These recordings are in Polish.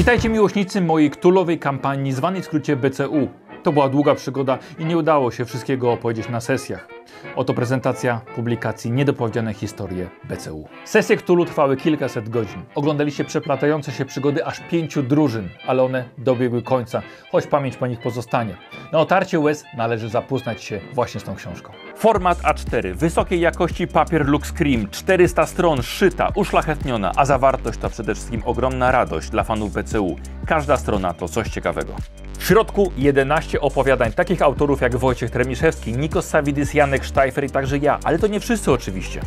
Witajcie miłośnicy mojej ktulowej kampanii zwanej w skrócie BCU. To była długa przygoda i nie udało się wszystkiego opowiedzieć na sesjach. Oto prezentacja publikacji Niedopowiedziane historie BCU. Sesje Cthulhu trwały kilkaset godzin. Oglądaliście przeplatające się przygody aż pięciu drużyn, ale one dobiegły końca, choć pamięć po nich pozostanie. Na otarcie łez należy zapoznać się właśnie z tą książką. Format A4, wysokiej jakości papier Lux Cream, 400 stron, szyta, uszlachetniona, a zawartość to przede wszystkim ogromna radość dla fanów BCU. Każda strona to coś ciekawego. W środku 11 opowiadań takich autorów jak Wojciech Tremiszewski, Nikos Savidis, Janek Sztajfer i także ja, ale to nie wszyscy oczywiście.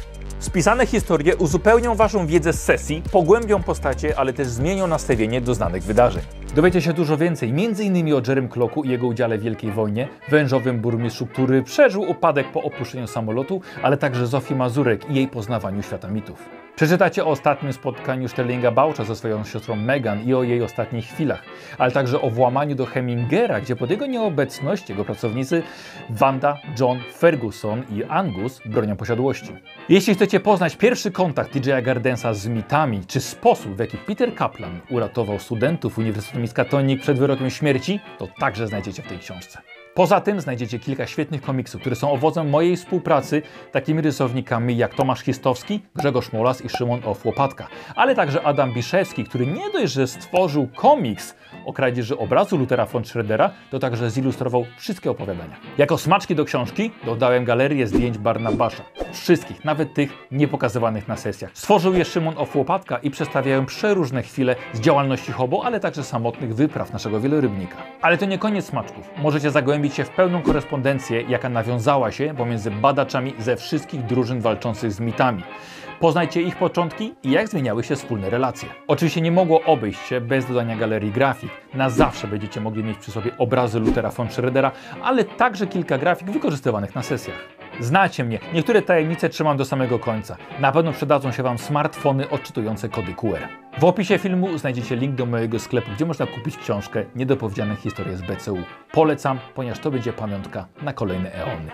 Spisane historie uzupełnią Waszą wiedzę z sesji, pogłębią postacie, ale też zmienią nastawienie do znanych wydarzeń. Dowiecie się dużo więcej, m.in. o Jerem Clocku i jego udziale w Wielkiej Wojnie, wężowym burmistrzu, który przeżył upadek po opuszczeniu samolotu, ale także Zofii Mazurek i jej poznawaniu świata mitów. Przeczytacie o ostatnim spotkaniu Sterlinga Boucha ze swoją siostrą Megan i o jej ostatnich chwilach, ale także o włamaniu do Hemingera, gdzie pod jego nieobecność jego pracownicy Wanda, John, Ferguson i Angus bronią posiadłości. Jeśli chcecie poznać pierwszy kontakt DJ Gardensa z mitami, czy sposób, w jaki Peter Kaplan uratował studentów Uniwersytetu Miskatonic przed wyrokiem śmierci, to także znajdziecie w tej książce. Poza tym znajdziecie kilka świetnych komiksów, które są owocem mojej współpracy takimi rysownikami jak Tomasz Histowski, Grzegorz Molas i Szymon Of Łopatka, ale także Adam Biszewski, który nie dość, że stworzył komiks o kradzieży obrazu Lutera von Schroedera, to także zilustrował wszystkie opowiadania. Jako smaczki do książki dodałem galerię zdjęć Barnabasza. Wszystkich, nawet tych niepokazywanych na sesjach. Stworzył je Szymon Of Łopatka i przedstawiają przeróżne chwile z działalności hobo, ale także samotnych wypraw naszego wielorybnika. Ale to nie koniec smaczków. Możecie zagłębić się w pełną korespondencję, jaka nawiązała się pomiędzy badaczami ze wszystkich drużyn walczących z mitami. Poznajcie ich początki i jak zmieniały się wspólne relacje. Oczywiście nie mogło obejść się bez dodania galerii grafik. Na zawsze będziecie mogli mieć przy sobie obrazy Lutera von Schroedera, ale także kilka grafik wykorzystywanych na sesjach. Znacie mnie, niektóre tajemnice trzymam do samego końca. Na pewno przydadzą się Wam smartfony odczytujące kody QR. W opisie filmu znajdziecie link do mojego sklepu, gdzie można kupić książkę Niedopowiedziane historie z BCU. Polecam, ponieważ to będzie pamiątka na kolejne eony.